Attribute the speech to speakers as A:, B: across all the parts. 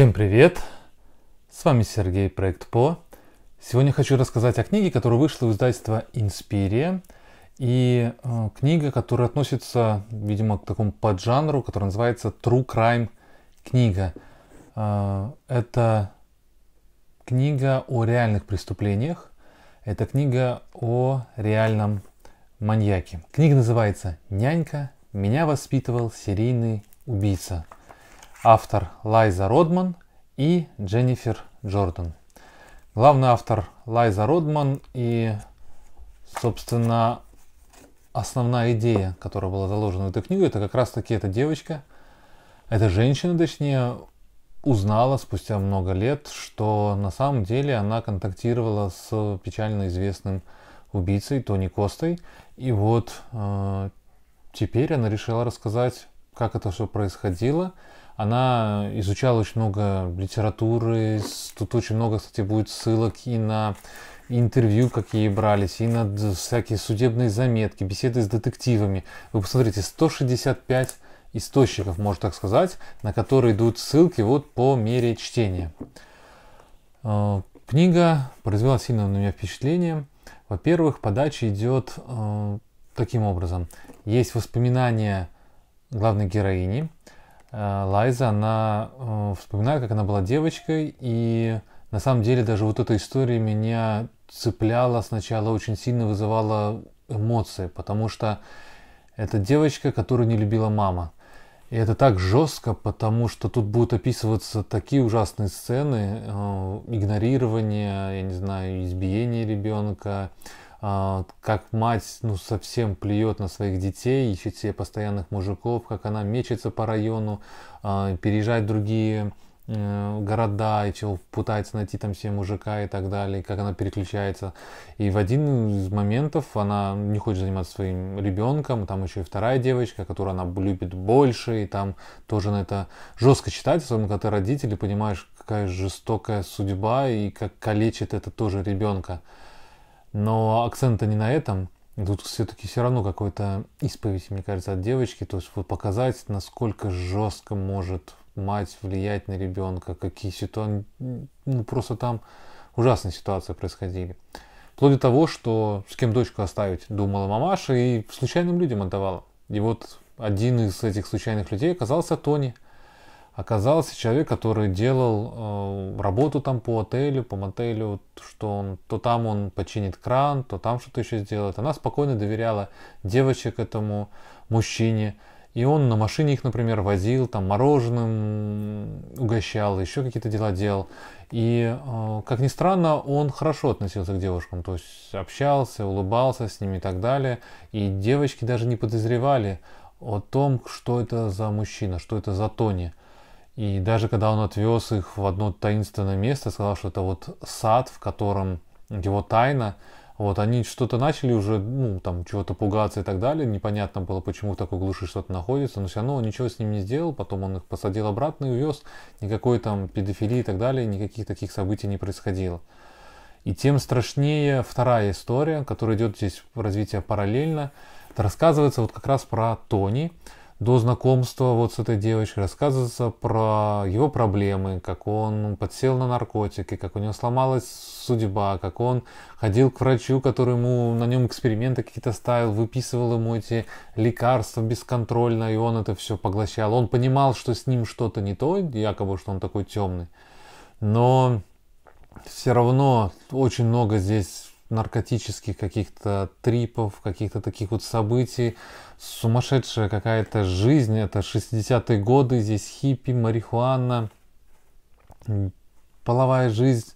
A: Всем привет! С вами Сергей, проект ПО. Сегодня хочу рассказать о книге, которая вышла в издательства Инспирия. И э, книга, которая относится, видимо, к такому поджанру, который называется True Crime книга. Э, это книга о реальных преступлениях. Это книга о реальном маньяке. Книга называется «Нянька. Меня воспитывал серийный убийца» автор Лайза Родман и Дженнифер Джордан. Главный автор Лайза Родман и, собственно, основная идея, которая была заложена в эту книгу, это как раз таки эта девочка, эта женщина, точнее, узнала спустя много лет, что на самом деле она контактировала с печально известным убийцей Тони Костой. И вот э, теперь она решила рассказать, как это все происходило – она изучала очень много литературы, тут очень много, кстати, будет ссылок и на интервью, какие брались, и на всякие судебные заметки, беседы с детективами. Вы посмотрите, 165 источников, можно так сказать, на которые идут ссылки вот по мере чтения. Э, книга произвела сильное на меня впечатление. Во-первых, подача идет э, таким образом. Есть воспоминания главной героини – Лайза, она э, вспоминает, как она была девочкой, и на самом деле даже вот эта история меня цепляла сначала, очень сильно вызывала эмоции, потому что это девочка, которую не любила мама. И это так жестко, потому что тут будут описываться такие ужасные сцены, э, игнорирование, я не знаю, избиение ребенка, как мать ну, совсем плюет на своих детей, ищет себе постоянных мужиков, как она мечется по району, а, переезжает в другие э, города и все пытается найти там себе мужика и так далее, как она переключается. И в один из моментов она не хочет заниматься своим ребенком, там еще и вторая девочка, которую она любит больше, и там тоже на это жестко читать, особенно когда ты родители, понимаешь, какая жестокая судьба и как калечит это тоже ребенка. Но акцент не на этом. Тут все-таки все равно какой-то исповедь, мне кажется, от девочки. То есть вот показать, насколько жестко может мать влиять на ребенка, какие ситуации, ну просто там ужасные ситуации происходили. Вплоть до того, что с кем дочку оставить, думала мамаша и случайным людям отдавала. И вот один из этих случайных людей оказался Тони – оказался человек, который делал э, работу там по отелю, по мотелю, что он то там он починит кран, то там что-то еще сделает. Она спокойно доверяла девочек этому мужчине. И он на машине их, например, возил, там мороженым угощал, еще какие-то дела делал. И, э, как ни странно, он хорошо относился к девушкам, то есть общался, улыбался с ними и так далее. И девочки даже не подозревали о том, что это за мужчина, что это за Тони. И даже когда он отвез их в одно таинственное место, сказал, что это вот сад, в котором его тайна, вот они что-то начали уже, ну, там, чего-то пугаться и так далее. Непонятно было, почему в такой глуши что-то находится, но все равно он ничего с ним не сделал. Потом он их посадил обратно и увез. Никакой там педофилии и так далее, никаких таких событий не происходило. И тем страшнее вторая история, которая идет здесь в развитие параллельно. Это рассказывается вот как раз про Тони, до знакомства вот с этой девочкой рассказывается про его проблемы, как он подсел на наркотики, как у него сломалась судьба, как он ходил к врачу, который ему на нем эксперименты какие-то ставил, выписывал ему эти лекарства бесконтрольно, и он это все поглощал. Он понимал, что с ним что-то не то, якобы, что он такой темный. Но все равно очень много здесь наркотических каких-то трипов, каких-то таких вот событий. Сумасшедшая какая-то жизнь. Это 60-е годы, здесь хиппи, марихуана, половая жизнь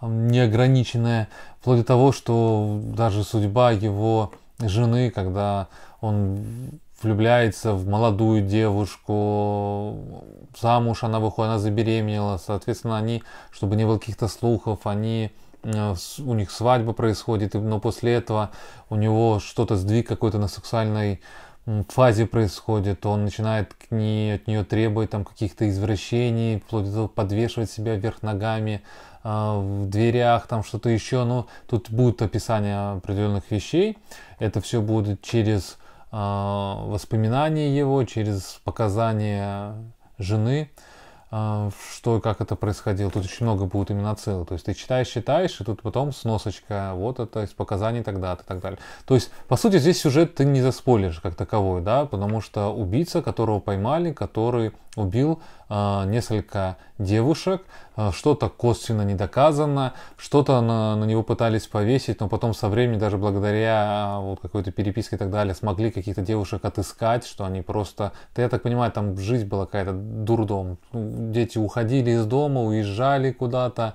A: неограниченная. Вплоть до того, что даже судьба его жены, когда он влюбляется в молодую девушку, замуж она выходит, она забеременела, соответственно, они, чтобы не было каких-то слухов, они у них свадьба происходит, но после этого у него что-то сдвиг какой-то на сексуальной фазе происходит, он начинает к ней, от нее требовать там каких-то извращений, вплоть до подвешивать себя вверх ногами, э, в дверях, там что-то еще, но тут будет описание определенных вещей, это все будет через э, воспоминания его, через показания жены, что и как это происходило. Тут очень много будет именно отсылок. То есть ты читаешь, читаешь, и тут потом сносочка, вот это из показаний тогда-то и так далее. То есть, по сути, здесь сюжет ты не заспойлишь как таковой, да, потому что убийца, которого поймали, который убил несколько девушек, э, что-то косвенно не доказано, что-то на, на него пытались повесить, но потом со временем, даже благодаря вот какой-то переписке и так далее, смогли каких-то девушек отыскать, что они просто, да я так понимаю, там жизнь была какая-то дурдом. Ну, дети уходили из дома, уезжали куда-то,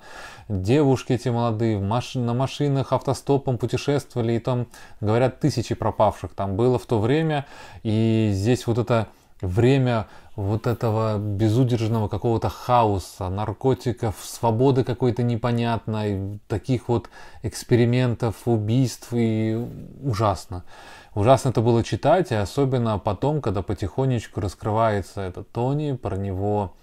A: девушки эти молодые маш... на машинах автостопом путешествовали, и там, говорят, тысячи пропавших там было в то время, и здесь вот это время вот этого безудержного какого-то хаоса, наркотиков, свободы какой-то непонятной, таких вот экспериментов, убийств и ужасно. Ужасно это было читать, и особенно потом, когда потихонечку раскрывается этот Тони, про него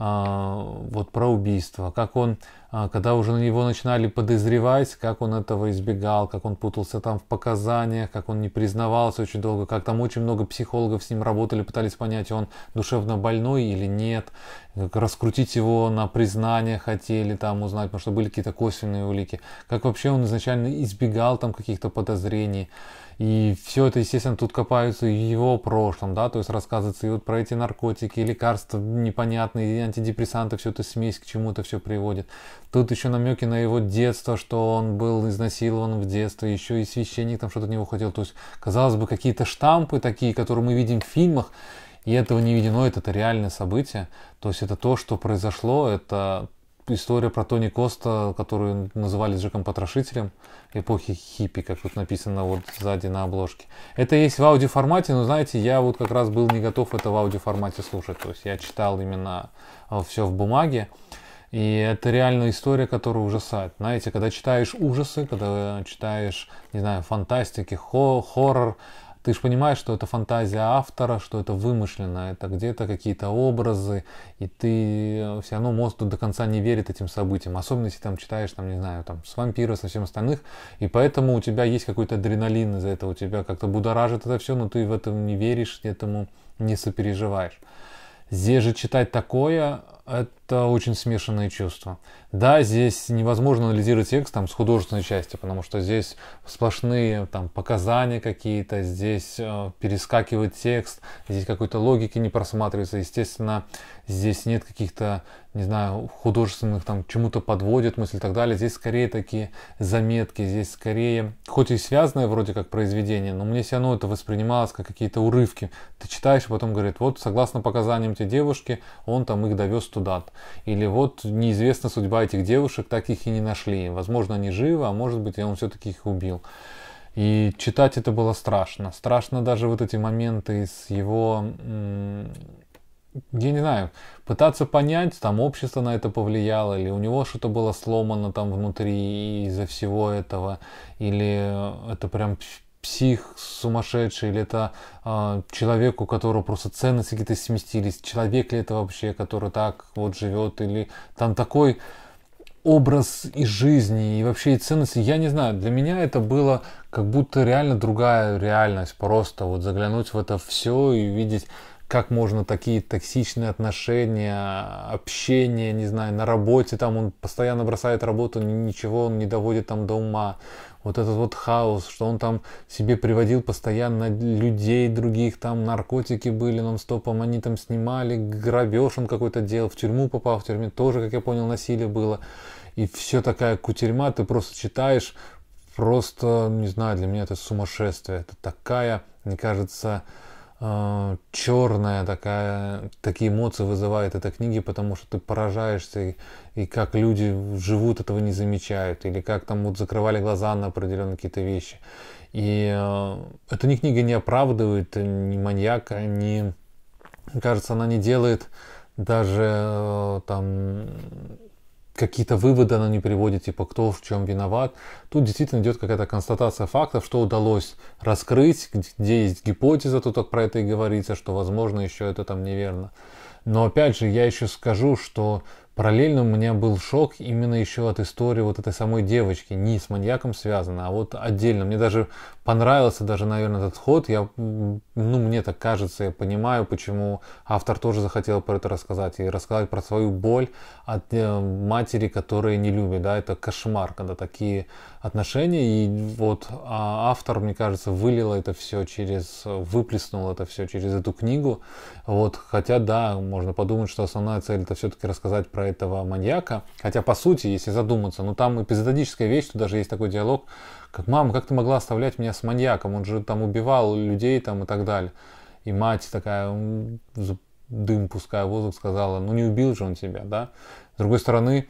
A: а, вот про убийство, как он, когда уже на него начинали подозревать, как он этого избегал, как он путался там в показаниях, как он не признавался очень долго, как там очень много психологов с ним работали, пытались понять, он душевно больной или нет, раскрутить его на признание хотели там узнать, потому что были какие-то косвенные улики, как вообще он изначально избегал там каких-то подозрений. И все это, естественно, тут копаются в его прошлом, да, то есть рассказывается и вот про эти наркотики, лекарства непонятные, и антидепрессанты, все это смесь к чему-то все приводит. Тут еще намеки на его детство, что он был изнасилован в детстве, еще и священник там что-то от него хотел. То есть, казалось бы, какие-то штампы такие, которые мы видим в фильмах, и этого не видно, но это, это реальное событие. То есть это то, что произошло, это история про Тони Коста, которую называли Джеком Потрошителем эпохи хиппи, как тут написано вот сзади на обложке. Это есть в аудиоформате, но знаете, я вот как раз был не готов это в аудиоформате слушать. То есть я читал именно а, все в бумаге. И это реально история, которая ужасает. Знаете, когда читаешь ужасы, когда читаешь, не знаю, фантастики, хо хоррор, ты же понимаешь, что это фантазия автора, что это вымышленно, это где-то какие-то образы, и ты э, все равно мозг до конца не верит этим событиям, особенно если там читаешь, там, не знаю, там, с вампира, со всем остальных, и поэтому у тебя есть какой-то адреналин из-за этого, у тебя как-то будоражит это все, но ты в этом не веришь, этому не сопереживаешь. Здесь же читать такое, это очень смешанные чувства. Да, здесь невозможно анализировать текст там, с художественной части, потому что здесь сплошные там, показания какие-то, здесь э, перескакивает текст, здесь какой-то логики не просматривается. Естественно, здесь нет каких-то, не знаю, художественных, там, чему-то подводит мысль и так далее. Здесь скорее такие заметки, здесь скорее, хоть и связанное вроде как произведение, но мне все равно это воспринималось как какие-то урывки. Ты читаешь, и потом говорит, вот согласно показаниям этой девушки, он там их довез туда. Или вот неизвестна судьба этих девушек, так их и не нашли. Возможно, они живы, а может быть, он все-таки их убил. И читать это было страшно. Страшно даже вот эти моменты из его, я не знаю, пытаться понять, там общество на это повлияло, или у него что-то было сломано там внутри из-за всего этого, или это прям псих сумасшедший, или это э, человек, у которого просто ценности какие-то сместились, человек ли это вообще, который так вот живет, или там такой образ и жизни, и вообще и ценности, я не знаю, для меня это было как будто реально другая реальность, просто вот заглянуть в это все и видеть, как можно такие токсичные отношения, общение, не знаю, на работе, там он постоянно бросает работу, ничего он не доводит там до ума, вот этот вот хаос, что он там себе приводил постоянно людей других, там наркотики были нон-стопом, они там снимали, грабеж он какой-то делал, в тюрьму попал, в тюрьме тоже, как я понял, насилие было. И все такая кутерьма, ты просто читаешь, просто, не знаю, для меня это сумасшествие. Это такая, мне кажется, черная такая, такие эмоции вызывает эта книга, потому что ты поражаешься, и, и как люди живут, этого не замечают, или как там вот закрывали глаза на определенные какие-то вещи. И э, эта не книга не оправдывает ни маньяка, ни, кажется, она не делает даже э, там какие-то выводы она не приводит, типа кто в чем виноват. Тут действительно идет какая-то констатация фактов, что удалось раскрыть, где есть гипотеза, тут так про это и говорится, что возможно еще это там неверно. Но опять же, я еще скажу, что Параллельно у меня был шок именно еще от истории вот этой самой девочки, не с маньяком связано, а вот отдельно. Мне даже понравился даже, наверное, этот ход. Я, ну, мне так кажется, я понимаю, почему автор тоже захотел про это рассказать. И рассказать про свою боль от э, матери, которая не любит, да, это кошмар, когда такие отношения. И вот а автор, мне кажется, вылил это все через, выплеснул это все через эту книгу. Вот, хотя, да, можно подумать, что основная цель это все-таки рассказать про этого маньяка. Хотя, по сути, если задуматься, ну там эпизодическая вещь, тут даже есть такой диалог, как «Мама, как ты могла оставлять меня с маньяком? Он же там убивал людей там и так далее». И мать такая, дым пуская воздух, сказала, ну не убил же он тебя, да. С другой стороны,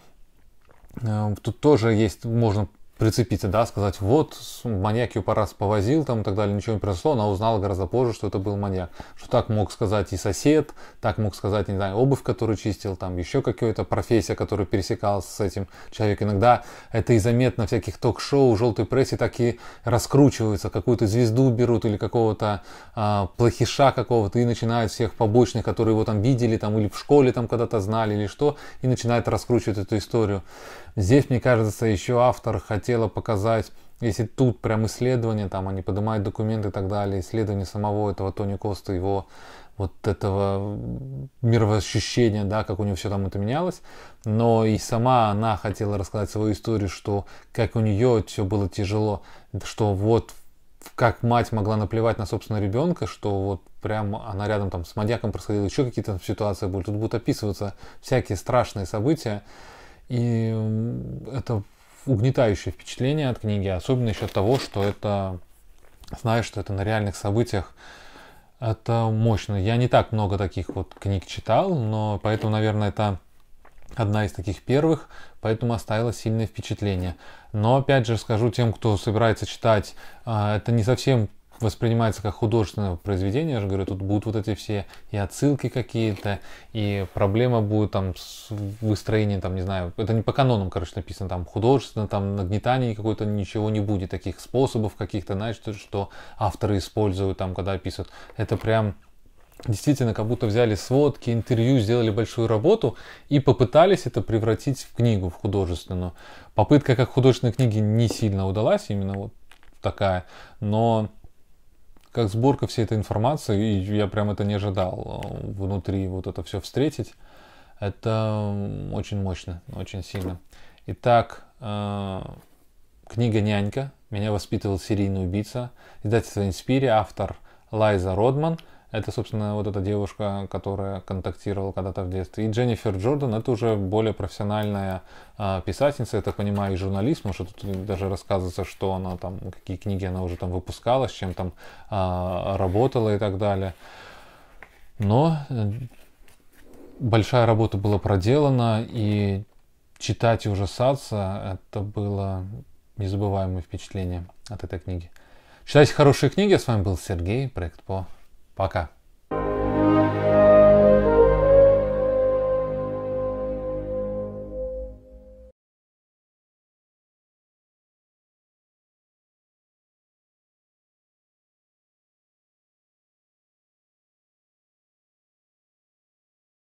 A: э, тут тоже есть, можно прицепиться, да, сказать, вот, маньяк ее пару раз повозил, там и так далее, ничего не произошло, она узнала гораздо позже, что это был маньяк. Что так мог сказать и сосед, так мог сказать, не знаю, обувь, которую чистил, там еще какая-то профессия, которая пересекалась с этим человеком. Иногда это и заметно всяких ток-шоу, желтой прессе так и раскручиваются, какую-то звезду берут или какого-то а, плохиша какого-то и начинают всех побочных, которые его там видели, там или в школе там когда-то знали или что, и начинают раскручивать эту историю. Здесь, мне кажется, еще автор хотела показать, если тут прям исследование, там они поднимают документы и так далее, исследование самого этого Тони Коста, его вот этого мировоощущения, да, как у него все там это менялось, но и сама она хотела рассказать свою историю, что как у нее все было тяжело, что вот как мать могла наплевать на собственного ребенка, что вот прям она рядом там с маньяком происходила, еще какие-то ситуации были. Тут будут описываться всякие страшные события, и это угнетающее впечатление от книги, особенно еще от того, что это, знаешь, что это на реальных событиях, это мощно. Я не так много таких вот книг читал, но поэтому, наверное, это одна из таких первых, поэтому оставила сильное впечатление. Но опять же скажу тем, кто собирается читать, а, это не совсем воспринимается как художественное произведение, я же говорю, тут будут вот эти все и отсылки какие-то, и проблема будет там с выстроением, там, не знаю, это не по канонам, короче, написано, там, художественно, там, нагнетание какое-то, ничего не будет, таких способов каких-то, знаешь, что авторы используют там, когда описывают. Это прям действительно как будто взяли сводки, интервью, сделали большую работу и попытались это превратить в книгу, в художественную. Попытка как художественной книги не сильно удалась, именно вот такая, но как сборка всей этой информации, и я прям это не ожидал э, внутри вот это все встретить. Это очень мощно, очень сильно. Итак, э, книга «Нянька». Меня воспитывал серийный убийца. Издательство «Инспири», автор Лайза Родман – это, собственно, вот эта девушка, которая контактировала когда-то в детстве. И Дженнифер Джордан, это уже более профессиональная э, писательница, я так понимаю, и журналист, потому что тут даже рассказывается, что она там, какие книги она уже там выпускала, с чем там э, работала и так далее. Но э, большая работа была проделана, и читать и ужасаться, это было незабываемое впечатление от этой книги. Читайте хорошие книги. С вами был Сергей, проект по Пока.